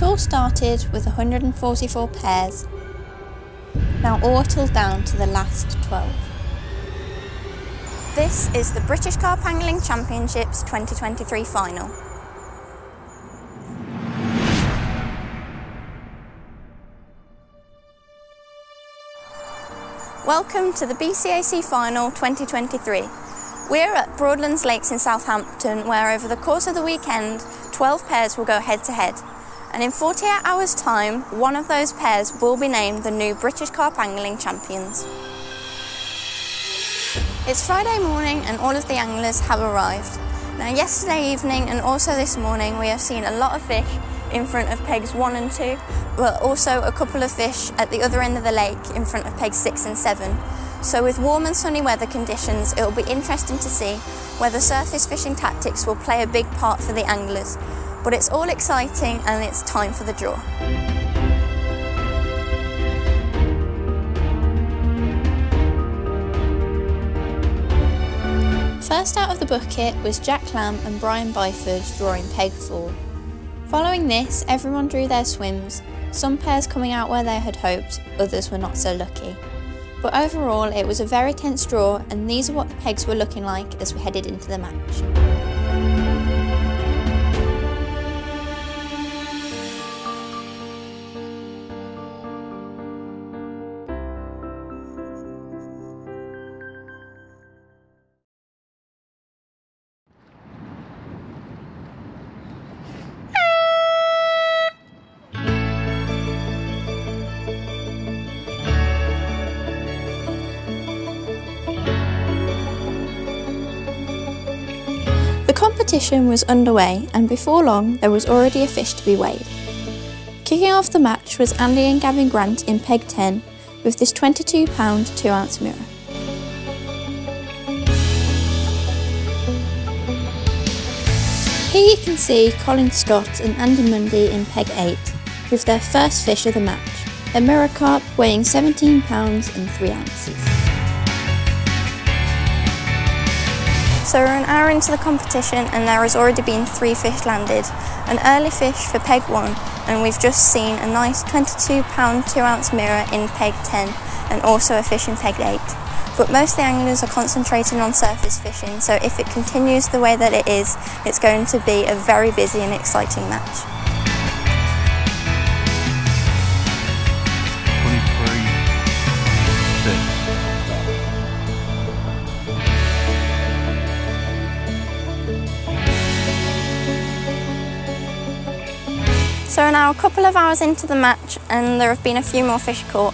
It all started with 144 pairs, now all whittled down to the last 12. This is the British Carp Angling Championships 2023 final. Welcome to the BCAC Final 2023. We're at Broadlands Lakes in Southampton where over the course of the weekend 12 pairs will go head to head and in 48 hours time one of those pairs will be named the new British Carp Angling Champions. It's Friday morning and all of the anglers have arrived. Now yesterday evening and also this morning we have seen a lot of fish in front of pegs 1 and 2 but also a couple of fish at the other end of the lake in front of pegs 6 and 7. So with warm and sunny weather conditions it will be interesting to see whether surface fishing tactics will play a big part for the anglers. But it's all exciting and it's time for the draw. First out of the bucket was Jack Lamb and Brian Byford drawing peg 4. Following this, everyone drew their swims, some pairs coming out where they had hoped, others were not so lucky. But overall, it was a very tense draw, and these are what the pegs were looking like as we headed into the match. Was underway, and before long, there was already a fish to be weighed. Kicking off the match was Andy and Gavin Grant in peg 10 with this 22 pound 2 ounce mirror. Here you can see Colin Scott and Andy Mundy in peg 8 with their first fish of the match, a mirror carp weighing 17 pounds and 3 ounces. So we're an hour into the competition and there has already been three fish landed. An early fish for peg 1 and we've just seen a nice 22 pound 2 ounce mirror in peg 10 and also a fish in peg 8. But most of the anglers are concentrating on surface fishing so if it continues the way that it is, it's going to be a very busy and exciting match. So we're now a couple of hours into the match and there have been a few more fish caught.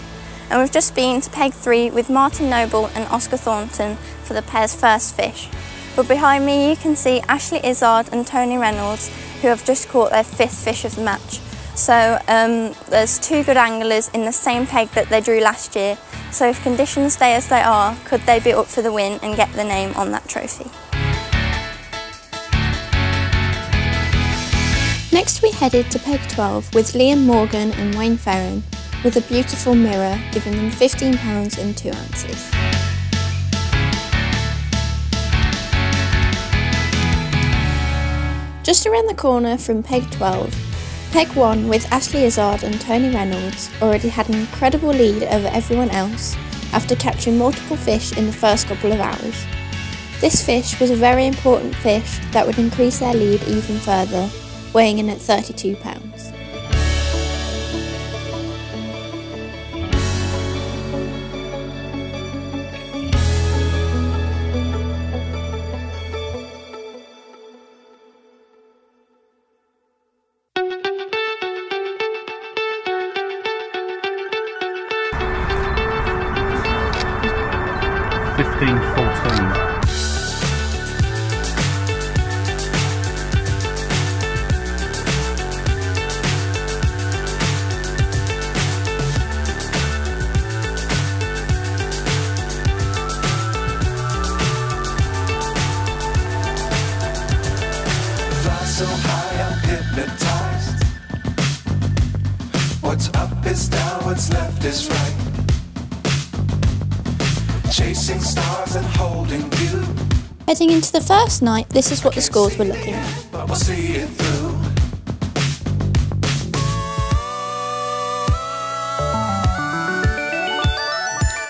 And we've just been to peg three with Martin Noble and Oscar Thornton for the pair's first fish. But behind me you can see Ashley Izzard and Tony Reynolds who have just caught their fifth fish of the match. So um, there's two good anglers in the same peg that they drew last year. So if conditions stay as they are, could they be up for the win and get the name on that trophy? Next we headed to peg 12 with Liam Morgan and Wayne Ferron with a beautiful mirror giving them £15 and 2 ounces. Just around the corner from peg 12, peg 1 with Ashley Izzard and Tony Reynolds already had an incredible lead over everyone else after catching multiple fish in the first couple of hours. This fish was a very important fish that would increase their lead even further weighing in at 32 is down, what's left is right. Chasing stars and holding you. Heading into the first night, this is what the scores were looking at.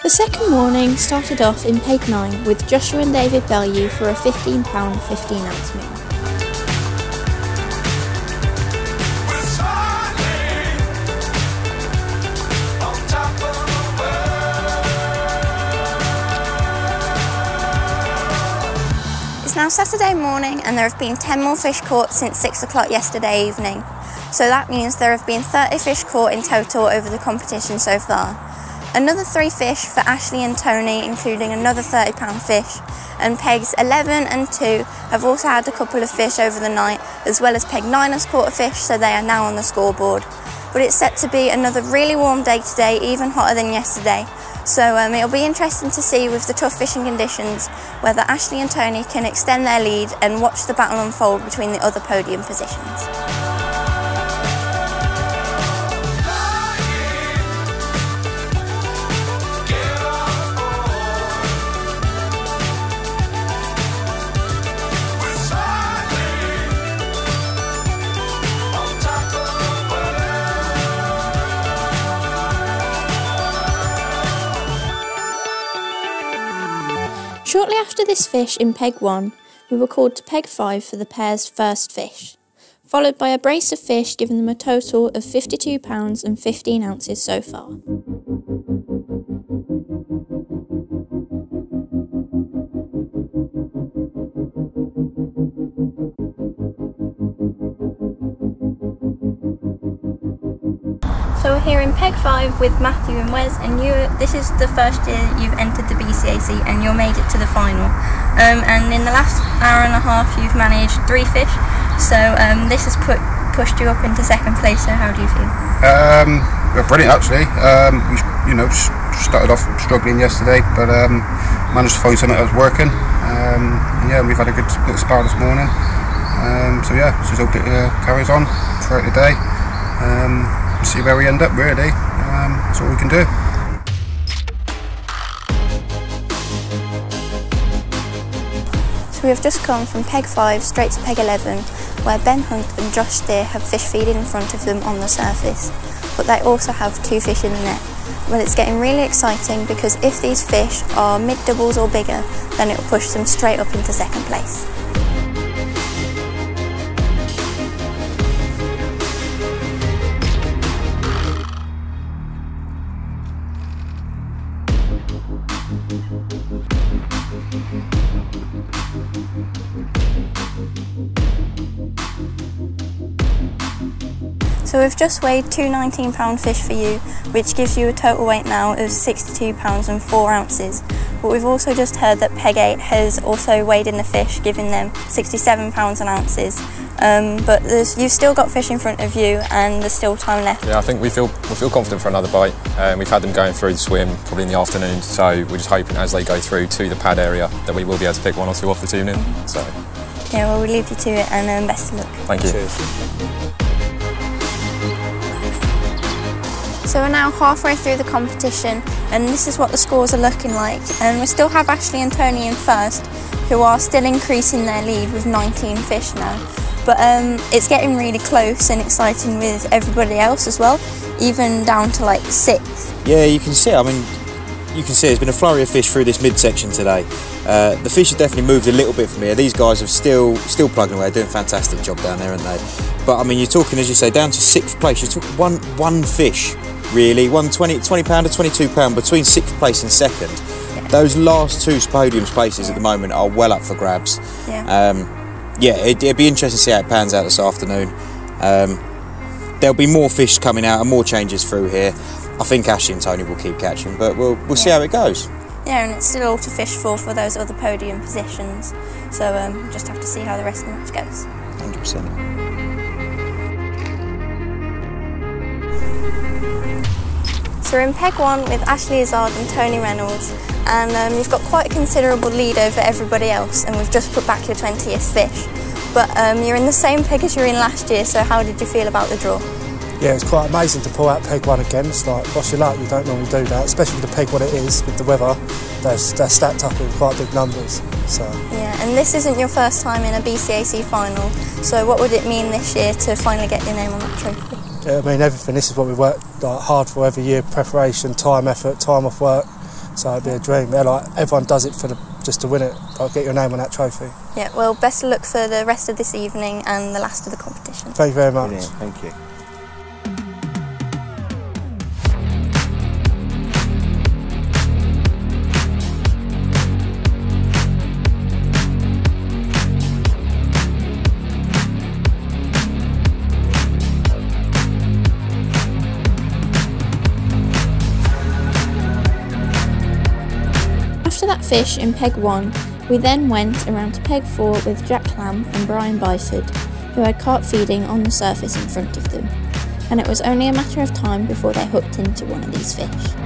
The second morning started off in Peg 9 with Joshua and David Bellew for a £15.15 15 ounce meal. Now Saturday morning and there have been 10 more fish caught since 6 o'clock yesterday evening. So that means there have been 30 fish caught in total over the competition so far. Another three fish for Ashley and Tony, including another £30 fish. And pegs 11 and 2 have also had a couple of fish over the night, as well as peg 9 has caught a fish, so they are now on the scoreboard. But it's set to be another really warm day today, even hotter than yesterday. So um, it'll be interesting to see with the tough fishing conditions whether Ashley and Tony can extend their lead and watch the battle unfold between the other podium positions. Shortly after this fish in peg 1, we were called to peg 5 for the pair's first fish, followed by a brace of fish giving them a total of £52 and 15 ounces so far. So we're here in Peg 5 with Matthew and Wes, and you. This is the first year you've entered the BCAC, and you're made it to the final. Um, and in the last hour and a half, you've managed three fish. So um, this has put pushed you up into second place. So how do you feel? Um, well, brilliant actually. Um, we, you know, started off struggling yesterday, but um, managed to find something that was working. Um, yeah, we've had a good little spar this morning. Um, so yeah, just hope it uh, carries on throughout the day. Um, see where we end up. Really, um, that's all we can do. So we have just come from Peg 5 straight to Peg 11, where Ben Hunt and Josh Steer have fish feeding in front of them on the surface. But they also have two fish in the net. Well, it's getting really exciting because if these fish are mid doubles or bigger, then it will push them straight up into second place. So we've just weighed two 19 pound fish for you, which gives you a total weight now of 62 pounds and 4 ounces. But we've also just heard that Peg 8 has also weighed in the fish, giving them 67 pounds and ounces. Um, but there's, you've still got fish in front of you and there's still time left. Yeah, I think we feel we feel confident for another bite. Um, we've had them going through the swim probably in the afternoon, so we're just hoping as they go through to the pad area that we will be able to pick one or two off this evening. So Yeah, well, we leave you to it and um, best of luck. thank you. So we're now halfway through the competition and this is what the scores are looking like. And we still have Ashley and Tony in first, who are still increasing their lead with 19 fish now. But um, it's getting really close and exciting with everybody else as well, even down to like sixth. Yeah, you can see. I mean, you can see there's been a flurry of fish through this midsection today. Uh, the fish have definitely moved a little bit from here. These guys are still still plugging away, doing a fantastic job down there, aren't they? But I mean, you're talking, as you say, down to sixth place. You're talking one one fish, really, one 20, 20 pound or 22 pound between sixth place and second. Those last two podium places at the moment are well up for grabs. Yeah. Um, yeah, it, it'd be interesting to see how it pans out this afternoon. Um, there'll be more fish coming out and more changes through here. I think Ashley and Tony will keep catching, but we'll we'll see how it goes. Yeah, and it's still all to fish for for those other podium positions. So um, we'll just have to see how the rest of the match goes. Hundred percent. So we're in peg one with Ashley Izzard and Tony Reynolds, and um, you've got quite a considerable lead over everybody else, and we've just put back your 20th fish. But um, you're in the same peg as you were in last year, so how did you feel about the draw? Yeah, it's quite amazing to pull out peg one again. It's like, what's your luck? You don't normally do that, especially with the peg what it is with the weather. They're, they're stacked up in quite big numbers. So Yeah, and this isn't your first time in a BCAC final, so what would it mean this year to finally get your name on that trophy? Yeah, I mean, everything. This is what we work like, hard for every year: preparation, time, effort, time off work, So it'd be a dream. Yeah, like everyone does it for the just to win it. Like get your name on that trophy. Yeah, well, best of luck for the rest of this evening and the last of the competition. Thank you very much. Brilliant, thank you. Fish in peg 1, we then went around to peg 4 with Jack Lamb and Brian Byford, who had carp feeding on the surface in front of them, and it was only a matter of time before they hooked into one of these fish.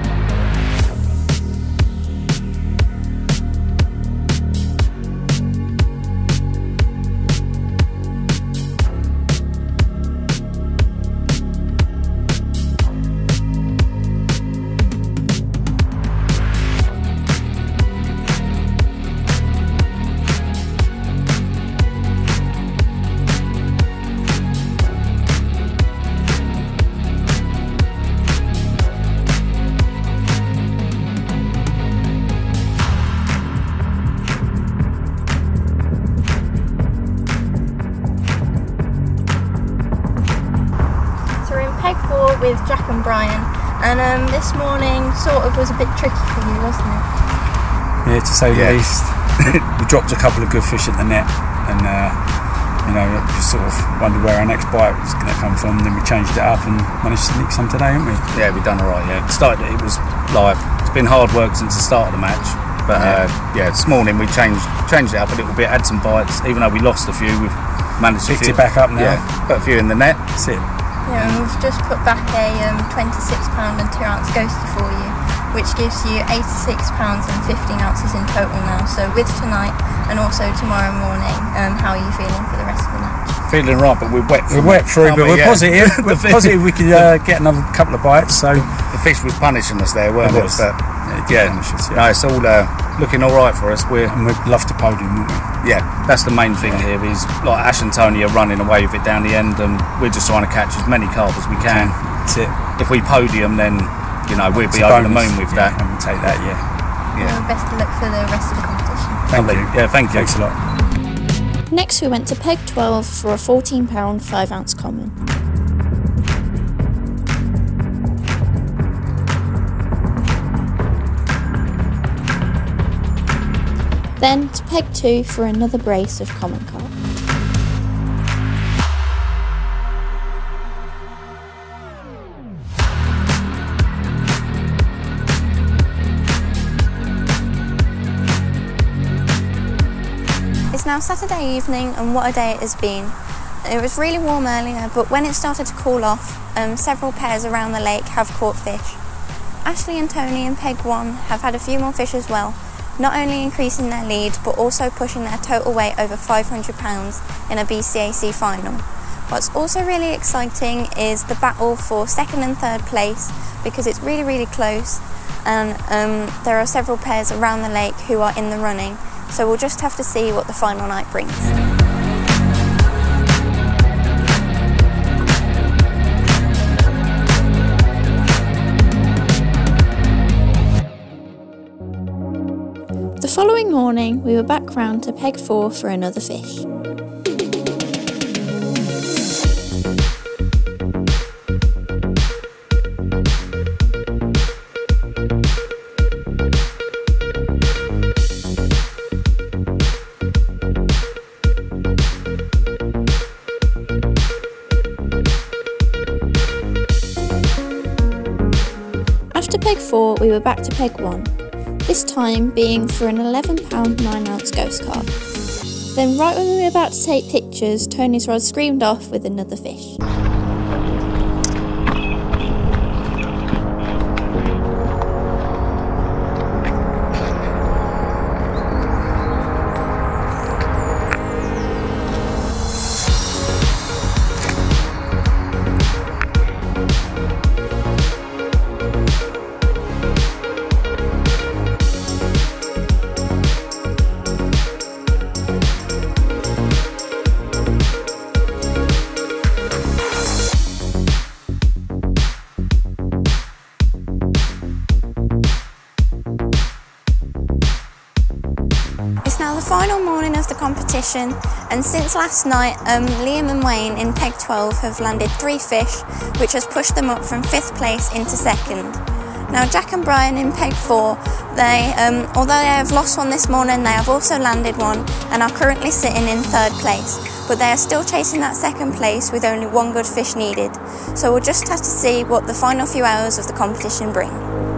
So we're in peg four with Jack and Brian, and um, this morning sort of was a bit tricky for you, wasn't it? Yeah, to say Yeah. the least. we dropped a couple of good fish at the net, and uh, you know, just sort of wondered where our next bite was going to come from. Then we changed it up and managed to nick some today, haven't we? Yeah, we've done all right. Yeah, it started. It was live. it's been hard work since the start of the match. But yeah, uh, yeah this morning we changed changed it up a little bit, had some bites. Even though we lost a few, we've managed Picked to it back up now. Yeah, put a few in the net. That's it. Yeah, and we've just put back a um, 26 pound and two ounce ghosty for you, which gives you 86 pounds and 15 ounces in total now. So with tonight and also tomorrow morning, um, how are you feeling for the rest of the night? Feeling right, but we're wet. We're wet through, but we? we're Yeah. positive. We're positive we could uh, get another couple of bites. So The fish was punishing us there, weren't It it? was. But Yeah, it did yeah, yeah. no, it's all uh, looking all right for us. We're and we'd love to podium, wouldn't we? yeah, that's the main thing here is like Ash and Tony are running away with it down the end, and we're just trying to catch as many carp as we can. That's it. If we podium, then you know we'll be a over the moon with Yeah, that. and we'll take that. Yeah. Yeah. Well, best of luck for the rest of the competition. Thank Lovely. you. Yeah, thank you. Thanks a lot. Next, we went to peg 12 for a 14 pound 5 ounce common. Then to peg 2 for another brace of common carp. It's now Saturday evening, and what a day it has been. It was really warm earlier, but when it started to cool off, um, several pairs around the lake have caught fish. Ashley and Tony in Peg 1 have had a few more fish as well, not only increasing their lead, but also pushing their total weight over £500 in a BCAC final. What's also really exciting is the battle for second and third place because it's really, really close, and um, there are several pairs around the lake who are in the running. So we'll just have to see what the final night brings. Following morning, we were back round to peg 4 for another fish. After peg 4, we were back to peg 1, this time being for an £11 9 ounce ghost carp. Then, right when we were about to take pictures, Tony's rod screamed off with another fish. And since last night um, Liam and Wayne in peg 12 have landed three fish which has pushed them up from 5th place into 2nd. Now Jack and Brian in peg 4, they, um, although they have lost one this morning they have also landed one and are currently sitting in 3rd place but they are still chasing that 2nd place with only one good fish needed. So we'll just have to see what the final few hours of the competition bring.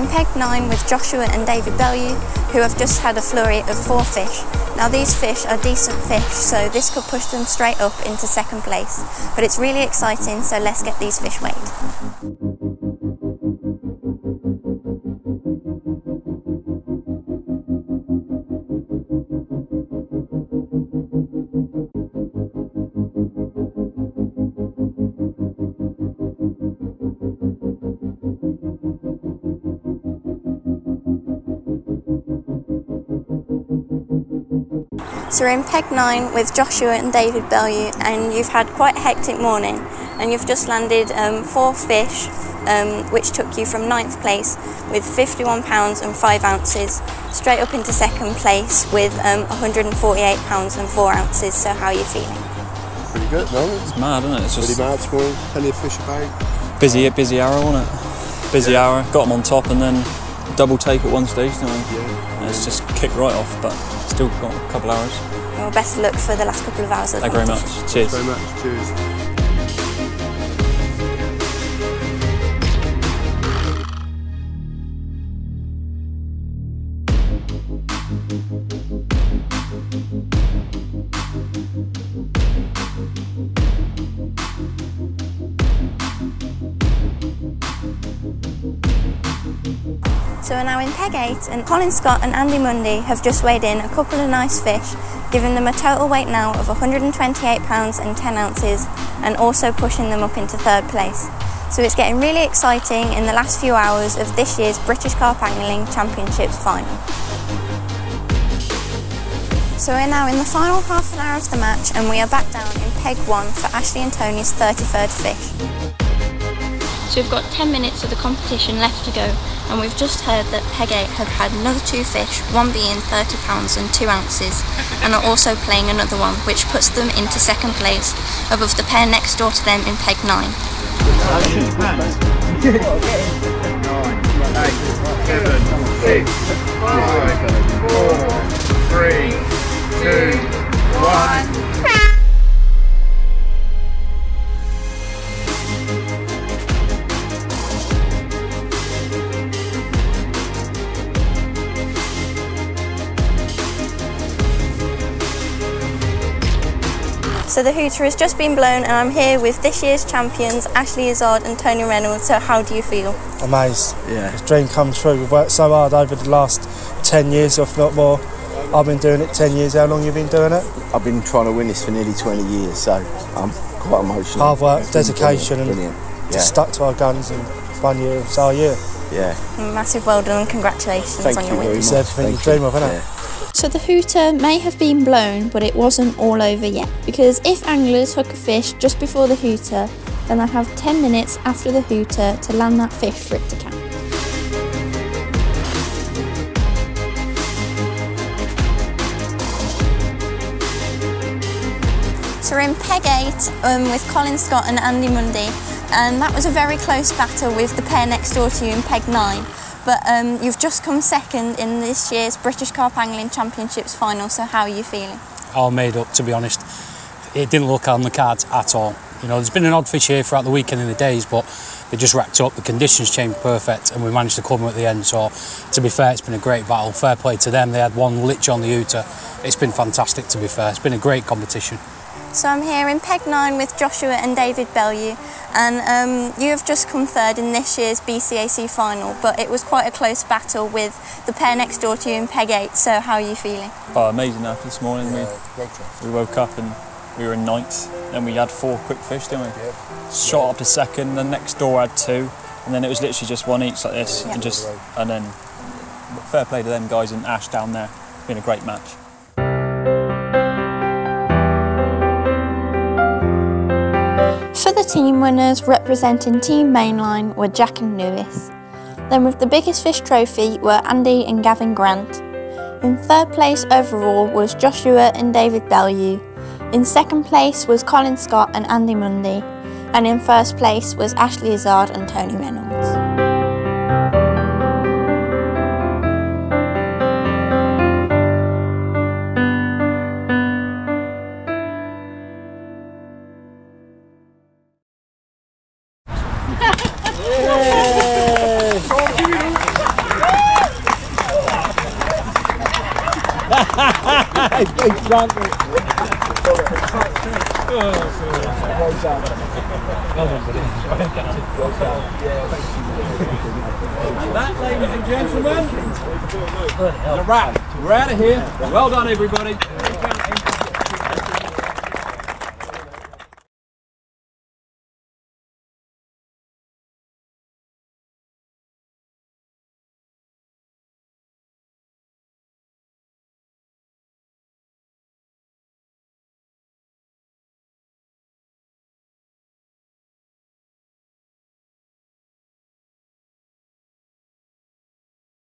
We're peg 9 with Joshua and David Bellew who have just had a flurry of four fish. Now these fish are decent fish so this could push them straight up into second place but it's really exciting so let's get these fish weighed. So we're in peg 9 with Joshua and David Bellew and you've had quite a hectic morning and you've just landed um, four fish um, which took you from ninth place with 51 pounds and 5 ounces straight up into second place with um, 148 pounds and 4 ounces so how are you feeling? Pretty good, no? It's mad, isn't it? It's Pretty just mad this morning. Plenty of fish about. busy, busy hour, wasn't it? Busy hour. Got them on top and then double take at one stage. Didn't we? Yeah. And it's just kicked right off, but still got a couple hours. Well, best of luck for the last couple of hours Thank you very much. competition. Cheers. Very much. Cheers. 8 and Colin Scott and Andy Mundy have just weighed in a couple of nice fish, giving them a total weight now of 128 pounds and 10 ounces and also pushing them up into third place. So it's getting really exciting in the last few hours of this year's British Carp Angling Championships final. So we're now in the final half an hour of the match and we are back down in peg 1 for Ashley and Tony's 33rd fish. So we've got 10 minutes of the competition left to go and we've just heard that Peg 8 have had another two fish, one being 30 pounds and 2 ounces and are also playing another one which puts them into second place above the pair next door to them in Peg 9. So the hooter has just been blown and I'm here with this year's champions Ashley Izzard and Tony Reynolds so how do you feel? Amazed. Yeah. This dream come true. We've worked so hard over the last 10 years, if not more. I've been doing it 10 years. How long you been doing it? I've been trying to win this for nearly 20 years, so I'm quite emotional. Hard work, It's been dedication, and brilliant. brilliant. just stuck to our guns and one year, it's our year. Yeah. Massive well done and congratulations Thank on you your win. very It's much. everything Thank you dream of, isn't it? So the hooter may have been blown, but it wasn't all over yet. Because if anglers hook a fish just before the hooter, then they have 10 minutes after the hooter to land that fish for it to count. So we're in peg 8 um, with Colin Scott and Andy Mundy and that was a very close battle with the pair next door to you in peg 9 but um, you've just come second in this year's British Carp Angling Championships final so how are you feeling? all made up, to be honest. It didn't look on the cards at all. You know, there's been an odd fish here throughout the weekend in the days, but they just racked up. The conditions changed perfect, and we managed to come at the end. So, to be fair, it's been a great battle. Fair play to them. They had one litch on the Uta. It's been fantastic, to be fair. It's been a great competition. So I'm here in peg 9 with Joshua and David Bellew and um, you have just come third in this year's BCAC final but it was quite a close battle with the pair next door to you in peg 8 so how are you feeling? Oh, amazing after this morning. We, we woke up and we were in ninth. Then we had four quick fish, didn't we? Shot up to second. The next door had two, and then it was literally just one each like this, and just and then fair play to them guys and Ash down there. It's been a great match. For the team winners representing Team Mainline were Jack and Lewis. Then with the biggest fish trophy were Andy and Gavin Grant. In third place overall was Joshua and David Bellew. In second place was Colin Scott and Andy Mundy. And in first place was Ashley Izzard and Tony Reynolds. And that, ladies and gentlemen, is a wrap. We're out of here. Well done, everybody.